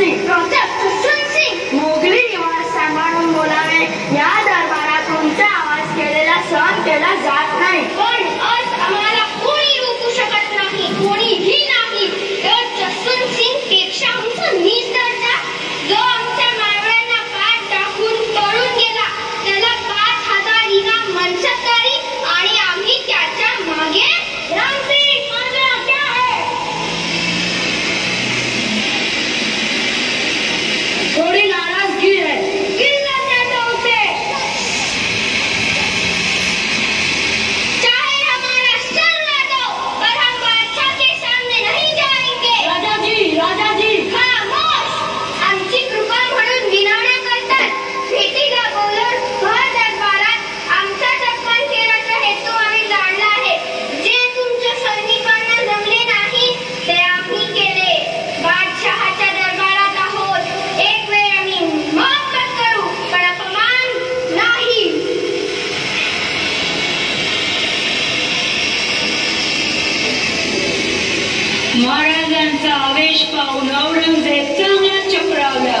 Singh process Singh. Mowgli रिवाज सांभाळून बोलावे. या President Sarvesh Paul Aurangzeb Sangha Chakrala.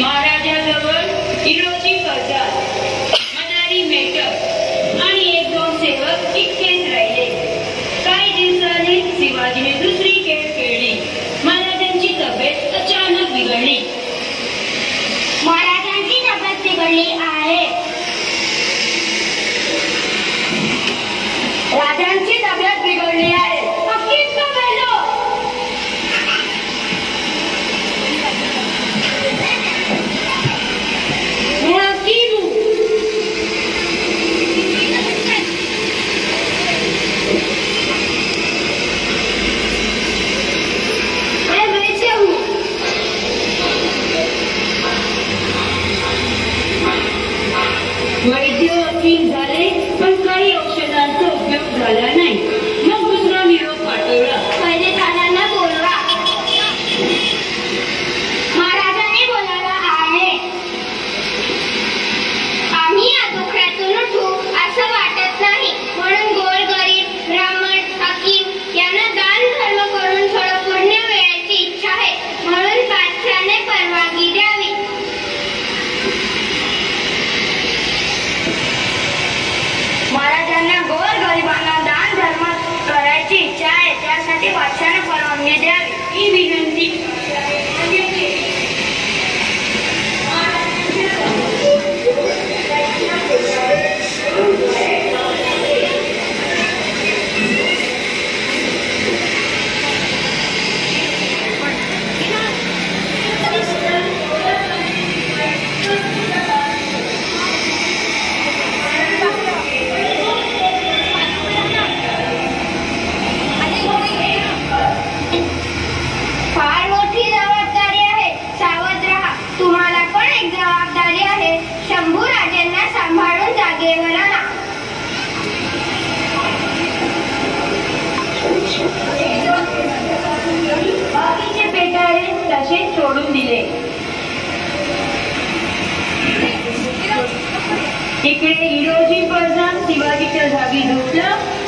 महाराजाजवळ इरोजी कर्जात मनारी मेटक आणि एक दोन सेवक इतकेच राहिले. काही दिवसाने शिवाजीने दुसरी उपयोगी झाले पण काही औषधांचा उपयोग झाला नाही.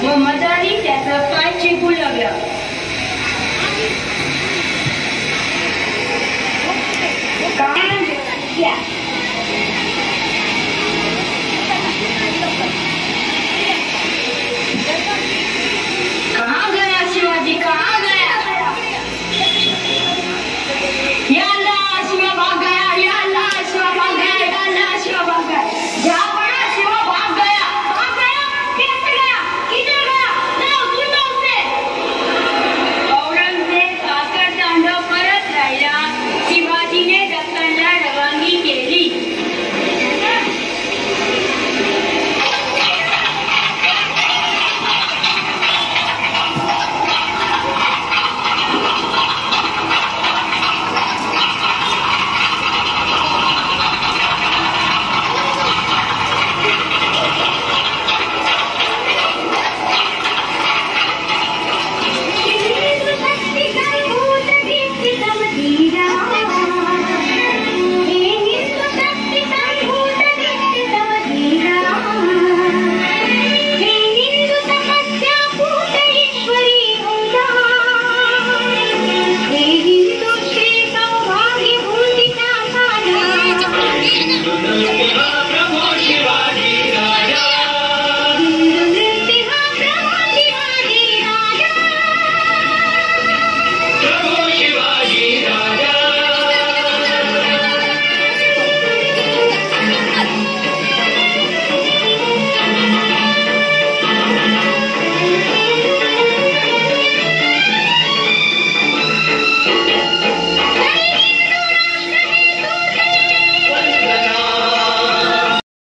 我们